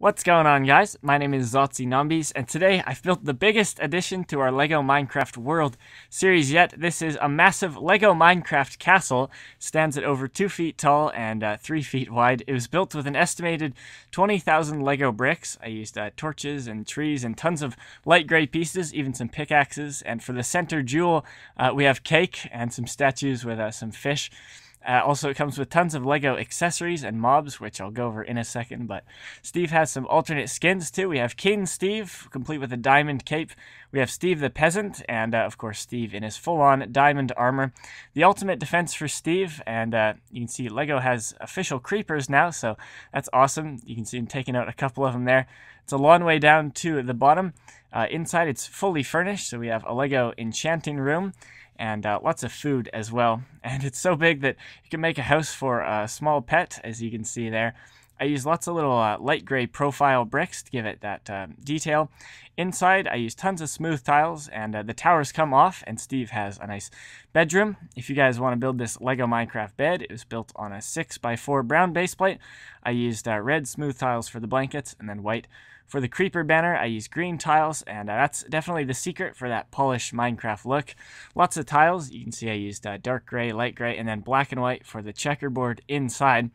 What's going on guys? My name is Zotzi Numbis and today I've built the biggest addition to our LEGO Minecraft World series yet. This is a massive LEGO Minecraft castle. stands at over 2 feet tall and uh, 3 feet wide. It was built with an estimated 20,000 LEGO bricks. I used uh, torches and trees and tons of light gray pieces, even some pickaxes. And for the center jewel, uh, we have cake and some statues with uh, some fish. Uh, also, it comes with tons of LEGO accessories and mobs, which I'll go over in a second. But Steve has some alternate skins too. We have King Steve, complete with a diamond cape. We have Steve the Peasant, and uh, of course, Steve in his full on diamond armor. The ultimate defense for Steve, and uh, you can see LEGO has official creepers now, so that's awesome. You can see him taking out a couple of them there. It's a long way down to the bottom. Uh, inside, it's fully furnished, so we have a LEGO enchanting room and uh, lots of food as well. And it's so big that you can make a house for a small pet, as you can see there. I use lots of little uh, light gray profile bricks to give it that uh, detail. Inside, I use tons of smooth tiles, and uh, the towers come off, and Steve has a nice bedroom. If you guys want to build this LEGO Minecraft bed, it was built on a 6x4 brown base plate. I used uh, red smooth tiles for the blankets, and then white for the creeper banner, I use green tiles, and uh, that's definitely the secret for that polished Minecraft look. Lots of tiles. You can see I used uh, dark gray, light gray, and then black and white for the checkerboard inside.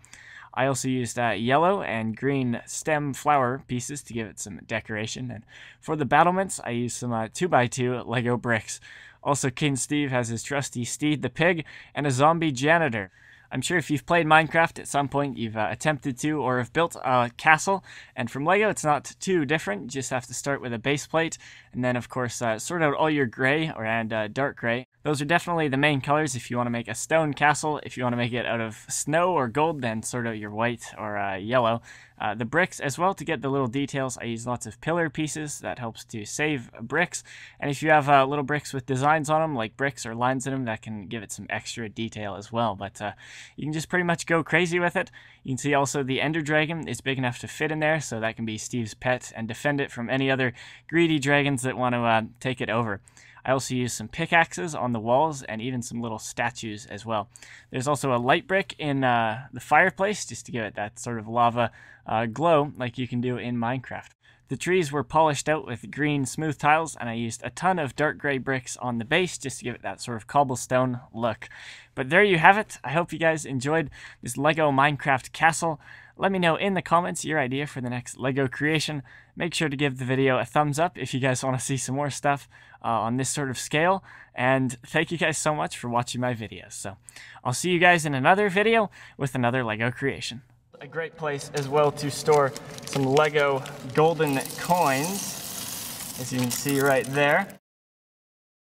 I also used uh, yellow and green stem flower pieces to give it some decoration. And for the battlements, I used some 2x2 uh, Lego bricks. Also, King Steve has his trusty Steed the Pig and a zombie janitor. I'm sure if you've played Minecraft at some point, you've uh, attempted to or have built a castle. And from LEGO, it's not too different. You just have to start with a base plate and then, of course, uh, sort out all your gray or and uh, dark gray. Those are definitely the main colors if you want to make a stone castle. If you want to make it out of snow or gold, then sort out your white or uh, yellow. Uh, the bricks as well to get the little details. I use lots of pillar pieces. That helps to save bricks. And if you have uh, little bricks with designs on them, like bricks or lines in them, that can give it some extra detail as well. But uh, you can just pretty much go crazy with it. You can see also the Ender Dragon is big enough to fit in there, so that can be Steve's pet and defend it from any other greedy dragons that want to uh, take it over. I also use some pickaxes on the walls and even some little statues as well. There's also a light brick in uh, the fireplace just to give it that sort of lava uh, glow like you can do in Minecraft. The trees were polished out with green smooth tiles and I used a ton of dark gray bricks on the base just to give it that sort of cobblestone look. But there you have it. I hope you guys enjoyed this LEGO Minecraft castle. Let me know in the comments your idea for the next LEGO creation. Make sure to give the video a thumbs up if you guys want to see some more stuff uh, on this sort of scale. And thank you guys so much for watching my videos. So I'll see you guys in another video with another LEGO creation. A great place as well to store some Lego golden coins, as you can see right there.